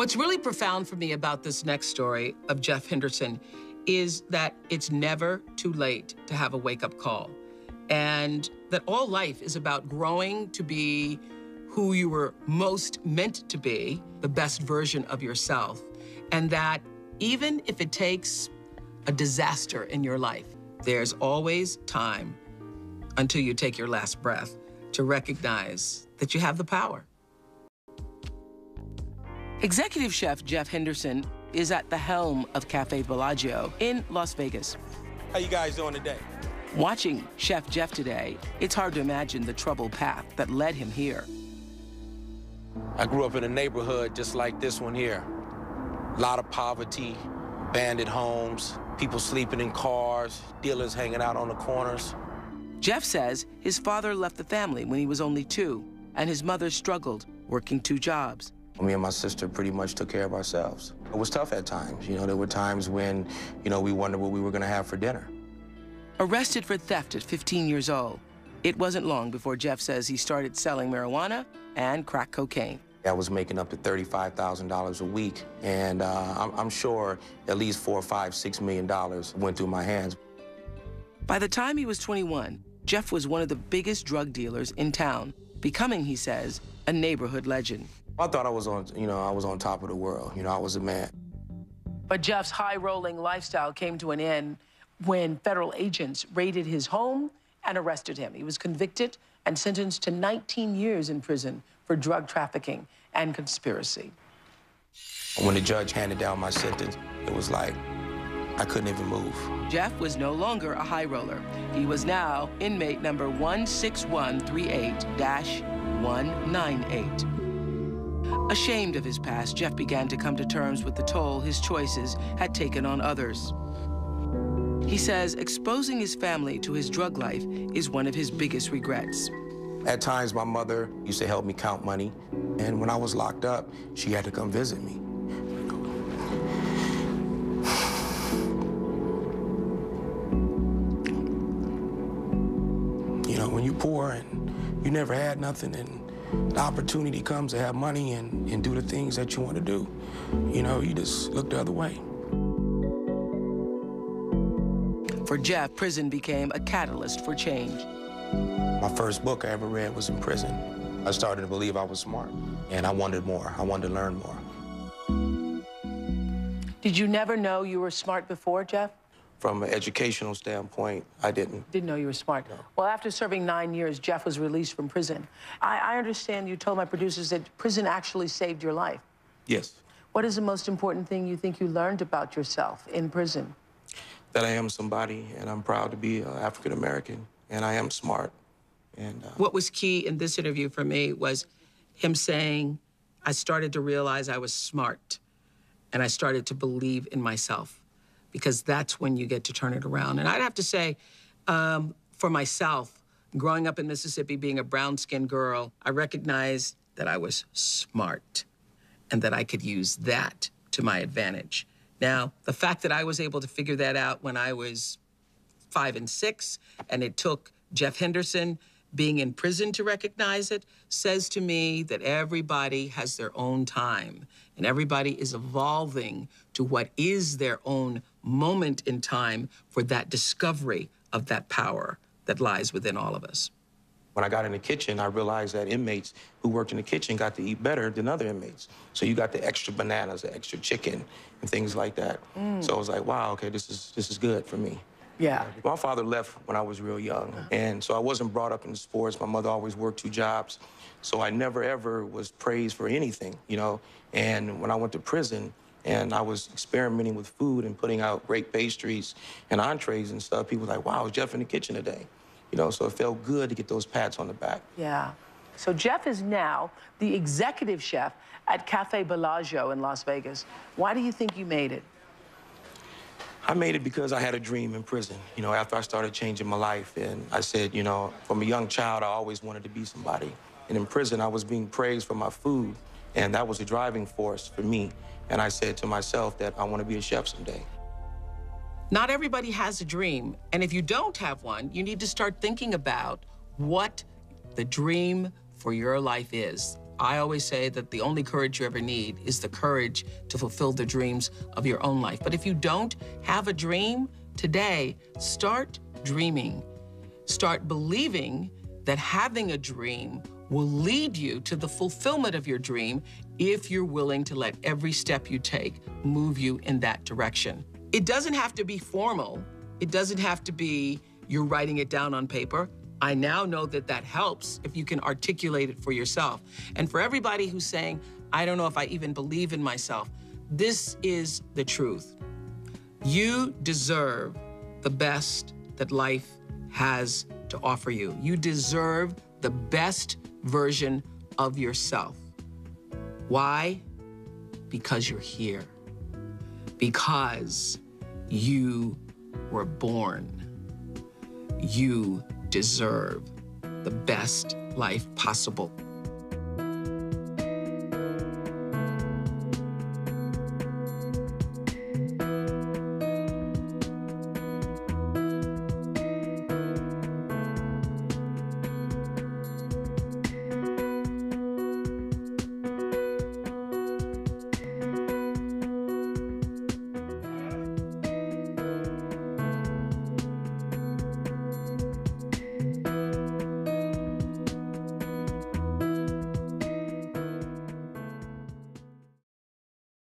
What's really profound for me about this next story of Jeff Henderson is that it's never too late to have a wake up call. And that all life is about growing to be who you were most meant to be, the best version of yourself. And that even if it takes a disaster in your life, there's always time until you take your last breath to recognize that you have the power. Executive chef Jeff Henderson is at the helm of Cafe Bellagio in Las Vegas. How you guys doing today? Watching Chef Jeff today, it's hard to imagine the troubled path that led him here. I grew up in a neighborhood just like this one here. A lot of poverty, abandoned homes, people sleeping in cars, dealers hanging out on the corners. Jeff says his father left the family when he was only two, and his mother struggled, working two jobs. Me and my sister pretty much took care of ourselves. It was tough at times. You know, there were times when, you know, we wondered what we were going to have for dinner. Arrested for theft at 15 years old, it wasn't long before Jeff says he started selling marijuana and crack cocaine. I was making up to $35,000 a week, and uh, I'm, I'm sure at least four, five, six million dollars went through my hands. By the time he was 21, Jeff was one of the biggest drug dealers in town, becoming, he says, a neighborhood legend. I thought I was on, you know, I was on top of the world. You know, I was a man. But Jeff's high-rolling lifestyle came to an end when federal agents raided his home and arrested him. He was convicted and sentenced to 19 years in prison for drug trafficking and conspiracy. When the judge handed down my sentence, it was like I couldn't even move. Jeff was no longer a high roller. He was now inmate number 16138-198. Ashamed of his past, Jeff began to come to terms with the toll his choices had taken on others. He says exposing his family to his drug life is one of his biggest regrets. At times, my mother used to help me count money, and when I was locked up, she had to come visit me. You know, when you're poor and you never had nothing and the opportunity comes to have money and, and do the things that you want to do, you know, you just look the other way. For Jeff, prison became a catalyst for change. My first book I ever read was in prison. I started to believe I was smart, and I wanted more. I wanted to learn more. Did you never know you were smart before, Jeff? From an educational standpoint, I didn't. Didn't know you were smart. No. Well, after serving nine years, Jeff was released from prison. I, I understand you told my producers that prison actually saved your life. Yes. What is the most important thing you think you learned about yourself in prison? That I am somebody, and I'm proud to be uh, African American, and I am smart. And uh, what was key in this interview for me was him saying, "I started to realize I was smart, and I started to believe in myself." Because that's when you get to turn it around. And I'd have to say, um, for myself, growing up in Mississippi, being a brown skinned girl, I recognized that I was smart and that I could use that to my advantage. Now, the fact that I was able to figure that out when I was five and six, and it took Jeff Henderson being in prison to recognize it says to me that everybody has their own time and everybody is evolving to what is their own moment in time for that discovery of that power that lies within all of us. When I got in the kitchen, I realized that inmates who worked in the kitchen got to eat better than other inmates. So you got the extra bananas, the extra chicken, and things like that. Mm. So I was like, wow, okay, this is this is good for me. Yeah. My father left when I was real young, and so I wasn't brought up in sports. My mother always worked two jobs, so I never ever was praised for anything, you know. And when I went to prison, and I was experimenting with food and putting out great pastries and entrees and stuff, people were like, "Wow, Jeff in the kitchen today," you know. So it felt good to get those pats on the back. Yeah. So Jeff is now the executive chef at Cafe Bellagio in Las Vegas. Why do you think you made it? I made it because I had a dream in prison, you know, after I started changing my life. And I said, you know, from a young child, I always wanted to be somebody. And in prison, I was being praised for my food. And that was a driving force for me. And I said to myself that I want to be a chef someday. Not everybody has a dream. And if you don't have one, you need to start thinking about what the dream for your life is. I always say that the only courage you ever need is the courage to fulfill the dreams of your own life. But if you don't have a dream today, start dreaming. Start believing that having a dream will lead you to the fulfillment of your dream if you're willing to let every step you take move you in that direction. It doesn't have to be formal. It doesn't have to be you're writing it down on paper. I now know that that helps if you can articulate it for yourself. And for everybody who's saying, I don't know if I even believe in myself, this is the truth. You deserve the best that life has to offer you. You deserve the best version of yourself. Why? Because you're here. Because you were born. You deserve the best life possible.